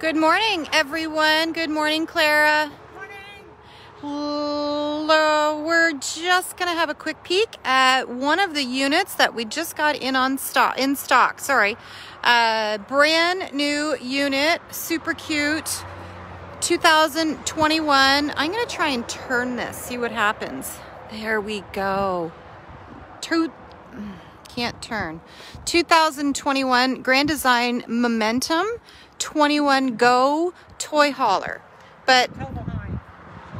Good morning, everyone. Good morning, Clara. Morning. We're just gonna have a quick peek at one of the units that we just got in on stock. In stock, sorry, uh, brand new unit, super cute, 2021. I'm gonna try and turn this, see what happens. There we go. Two can't turn. 2021 Grand Design Momentum 21 Go toy hauler. But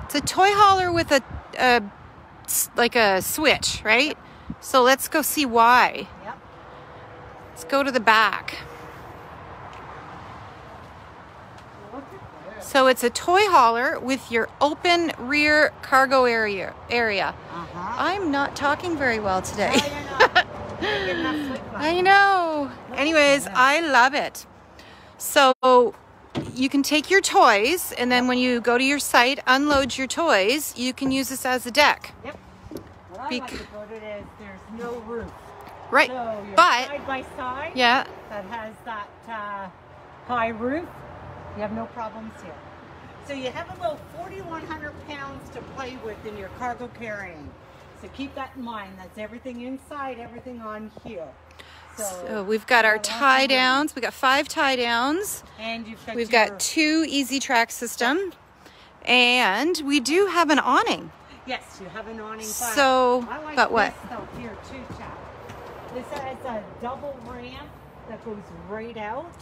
it's a toy hauler with a, a like a switch, right? So let's go see why. Yep. Let's go to the back. So it's a toy hauler with your open rear cargo area. Area. Uh-huh. I'm not talking very well today. No, you're not. You're getting enough sleep last I know. Anyways, I love it. So you can take your toys, and then when you go to your site, unload your toys. You can use this as a deck, Yep. What I Bec- like about it is there's no roof. right? So But side by side yeah, that has that uh, high roof. You have no problems here. So you have about 4,100 pounds to play with in your cargo carrying. So keep that in mind. That's everything inside, everything on here. So, we've got our tie downs. We got five tie downs. And you've got We've got two easy track system, and we do have an awning. Yes, you have an awning. So, like but what? Here too, chap. This has a double ramp that goes right out,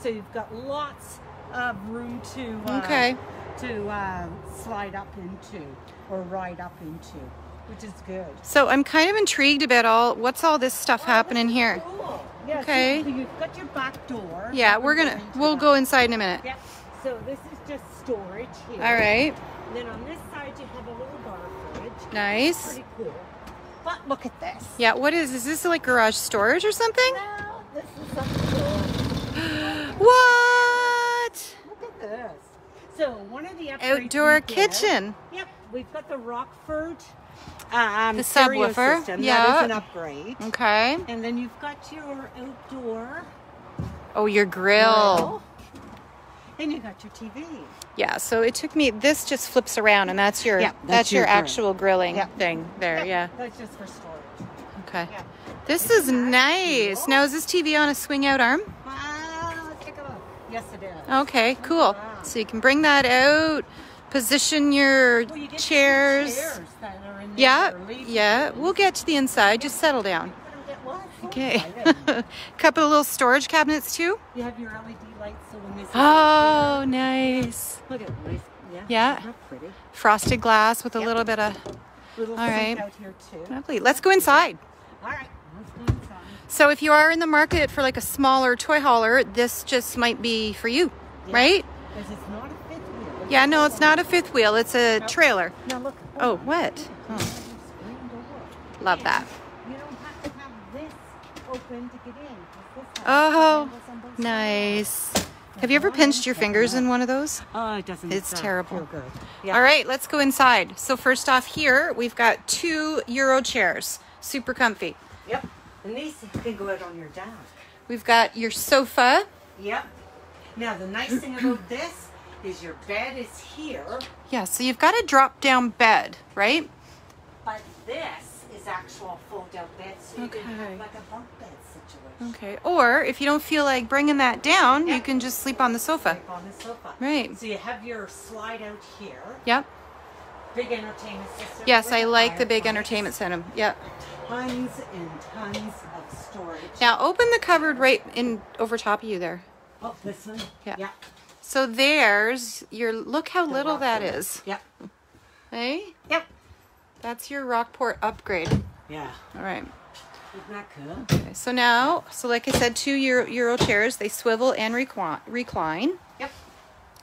so you've got lots of room to uh, Okay. to uh, slide up into or ride up into, which is good. So I'm kind of intrigued about all what's all this stuff happening Oh, is here. Yeah, Okay. So you've got your back door. Yeah, we're gonna we'll go inside in a minute. Yeah. So this is just storage here. All right, And then on this side you have a little bar fridge. nice. Pretty cool. But look at this. Yeah, what is is this like garage storage or something? Well, this is something. What? Look at this. So one of the Outdoor we did- kitchen. Yep, we've got the Rockford um, The stereo subwoofer, System. yeah. that is an upgrade. Okay. And then you've got your outdoor Oh, your grill. grill. and you got your TV. Yeah, so it took me this just flips around and that's your Yeah, that's, that's your, your grill. actual grilling Yeah. thing there, Yep, yeah. That's just for storage. Okay. Yeah. This Isn't is nice. cool? Now is this TV on a swing out arm? Wow, take a look. Yes, it is. Okay, cool. Wow. So you can bring that out, position your Well, you get chairs. chairs that are in there Yeah, that are lazy. yeah. We'll get to the inside. Just settle down. Put 'em get what? So Okay. excited. Couple of little storage cabinets too. You have your LED lights, so when is Oh, nice. look at nice. Yeah. Yeah. pretty. Frosted glass with a Yep. little bit of Little All right. out here too. lovely. Let's go inside. All right, let's go inside. So if you are in the market for like a smaller toy hauler, this just might be for you, Yeah. right? Because it's not a fifth wheel. Yeah, no, it's not a fifth wheel. It's a trailer. Now look. Oh, what? You have your screen door. love that. Have to have this open to get in. 'cause this has Oh, handles on both sides. nice. Have you ever pinched your fingers in one of those? Oh, it doesn't. It's terrible. Yeah. All right, let's go inside. So first off here, we've got two Euro chairs, super comfy. Yep. And these can go out on your desk. We've got your sofa. Yep. Now the nice thing about this is your bed is here, Yeah, so you've got a drop down bed, right? This is actual fold out bed, so you can Okay. have like a bunk bed situation. Okay. Or if you don't feel like bringing that down, you can just sleep on the sofa. Sleep on the sofa. Right. So you have your slide out here, Yep. big entertainment system. Yes, I like the big entertainment center. Yep. Tons and tons of storage. Now open the cupboard right in over top of you there. oh, this one. Yeah. Yeah. So there's your look how The little that is. Yep. Hey? Yep. That's your Rockford upgrade. Yeah. All right. Isn't that cool? Okay, so now, so like I said, two Euro, Euro chairs. They swivel and recline. recline. Yep.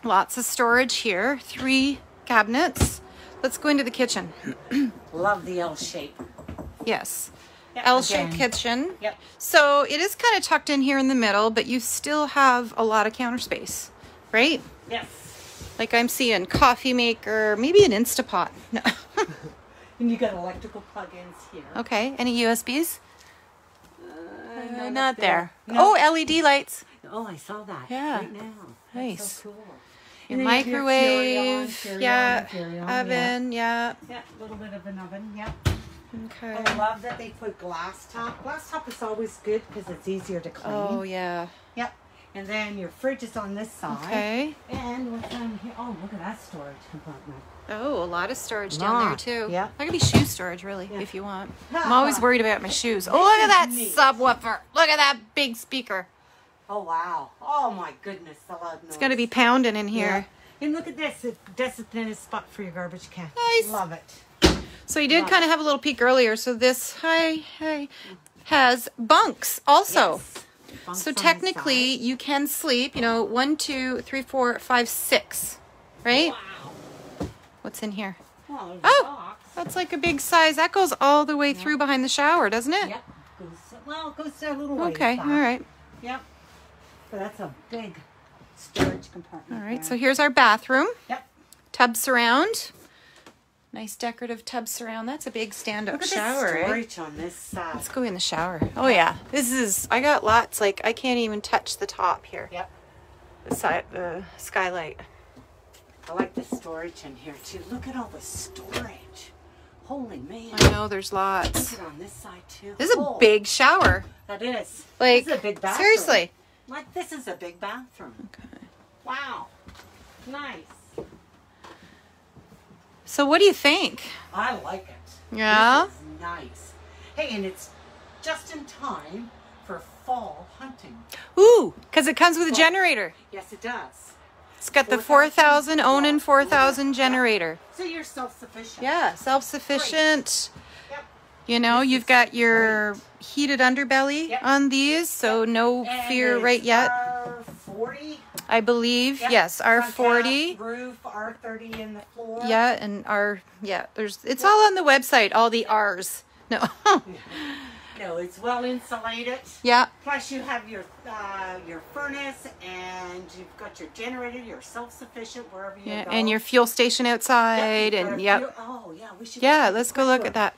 Lots of storage here. Three cabinets. Let's go into the kitchen. Love the L shape. Yes. Yep, L-shaped again. kitchen. Yep. So it is kind of tucked in here in the middle, but you still have a lot of counter space, right? Yes. Like I'm seeing coffee maker, maybe an Instapot. No. And you got electrical plug-ins here. okay. Any USBs? Uh, Uh, not up there. No. Oh, LED lights. Oh, I saw that. Yeah. Right now. Nice. So cool. Your And then you have your microwave, yeah, oven, yeah. Yeah, yeah, a little bit of an oven. Yeah. Okay. I love that they put glass top. Glass top is always good because it's easier to clean. Oh yeah. Yep. And then your fridge is on this side. Okay. And what's on here? Oh, look at that storage compartment. Oh, a lot of storage down there too. yeah. That could be shoe storage, really, Yeah. if you want. I'm always worried about my shoes. Oh, look at that neat. subwoofer! Look at that big speaker. Oh wow! Oh my goodness, the loud noise. It's gonna be pounding in here. And look at this. It, that's the thinnest spot for your garbage can. Nice. Love it. So you did Right. kind of have a little peek earlier. So this hi hi has bunks also. Yes. So technically, you can sleep. You know, one, two, three, four, five, six. Right? Wow. What's in here? Well, Oh! box. That's like a big size. That goes all the way through behind the shower, doesn't it? Yep. Goes, well, it goes a little ways Okay. back. All right. Yep. But that's a big storage compartment. All right. there. So here's our bathroom. Yep. Tub surround. Nice decorative tub surround. That's a big stand-up shower. the eh? storage on this side. Let's go in the shower. Oh yeah, this is. I got lots. Like I can't even touch the top here. Yep. The side, the skylight. I like the storage in here too. Look at all the storage. Holy man. I know there's lots. Look at on this side too. This is a Oh, big shower. That is. Like this is a big bathroom. seriously. Like this is a big bathroom. Okay. Wow. Nice. So what do you think? I like it. Yeah? Nice. Hey, and it's just in time for fall hunting. Ooh, because it comes with a generator. Yes, it does. It's got the 4,000 4,000 Onan 4,000 generator. So you're self-sufficient. Yeah, self-sufficient. Yep. You know, you've got your heated underbelly Yep. on these, so no And fear right yet. R40. I believe. Yep. Yes, Front R40. Roof R30 in the floor. Yeah, and our yeah, there's it's all on the website, all the R's. No. No, it's well insulated. yeah. Plus, you have your uh, your furnace, and you've got your generator. You're self-sufficient wherever you Yeah, go. and your fuel station outside you've and yep. few- Oh yeah, we should. Yeah, let's go look look. at that.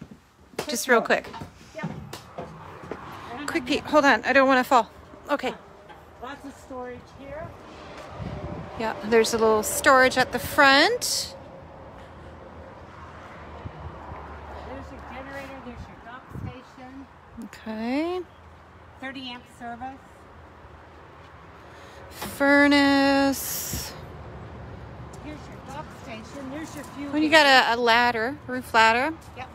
Just real look. quick. Yep. Quick Pete, Hold on. I don't want to fall. Okay. Lots of storage here. Yeah, there's a little storage at the front. There's your generator. There's your dock station. Okay. 30 amp service. Furnace. Here's your dock station. There's your fuel. Well, you got a, a ladder, roof ladder. Yep.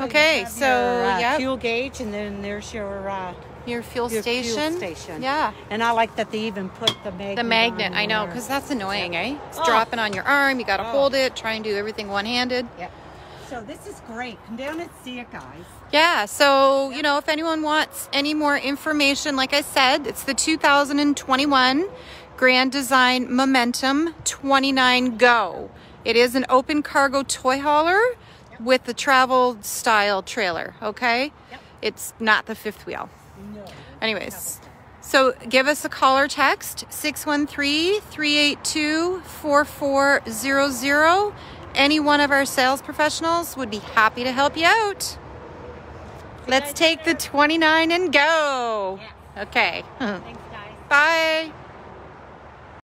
Okay, you have so, your, uh, yep. fuel gauge, and then there's your uh, Your fuel your station. Fuel station. Yeah. And I like that they even put the magnet. The magnet, I know, because that's annoying, eh? It's Oh. dropping on your arm. You got to Oh. hold it, try and do everything one handed. Yeah. So this is great. Come down and see it, guys. Yeah, so, you know, if anyone wants any more information, like I said, it's the 2021 Grand Design Momentum 29 Go. It is an open cargo toy hauler with the travel style trailer, okay? Yep. It's not the fifth wheel. Anyways, so give us a call or text 613 382 4400. Any one of our sales professionals would be happy to help you out. Let's take the 29 and go. Okay. Thanks, guys. Bye.